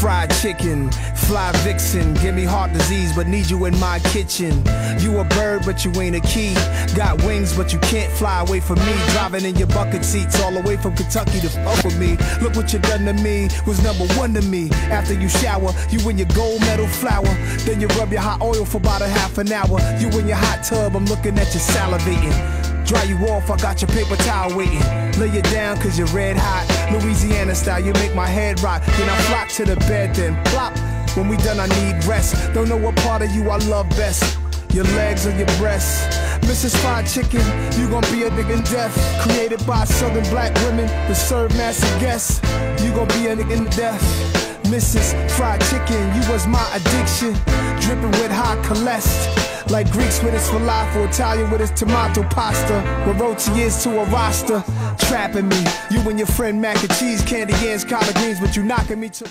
Fried chicken, fly vixen, give me heart disease, but need you in my kitchen. You a bird, but you ain't a key. Got wings, but you can't fly away from me. Driving in your bucket seats all the way from Kentucky to fuck with me. Look what you done to me, was number one to me. After you shower, you in your gold medal flour. Then you rub your hot oil for about a half an hour. You in your hot tub, I'm looking at you salivating. Dry you off, I got your paper towel waiting. Lay you down cause you're red hot. Louisiana style, you make my head rock. Then I flock to the bed, then plop. When we done, I need rest. Don't know what part of you I love best. Your legs or your breasts. Mrs. Fried Chicken, you gon' be a nigga death. Created by southern black women to serve massive guests. You gon' be a nigga death. Mrs. Fried Chicken, you was my addiction. Dripping with high cholesterol. Like Greeks with his falafel, Italian with his tomato pasta. What roti is to a Rasta. Trapping me, you and your friend mac and cheese, candy yams, collard greens, but you knocking me to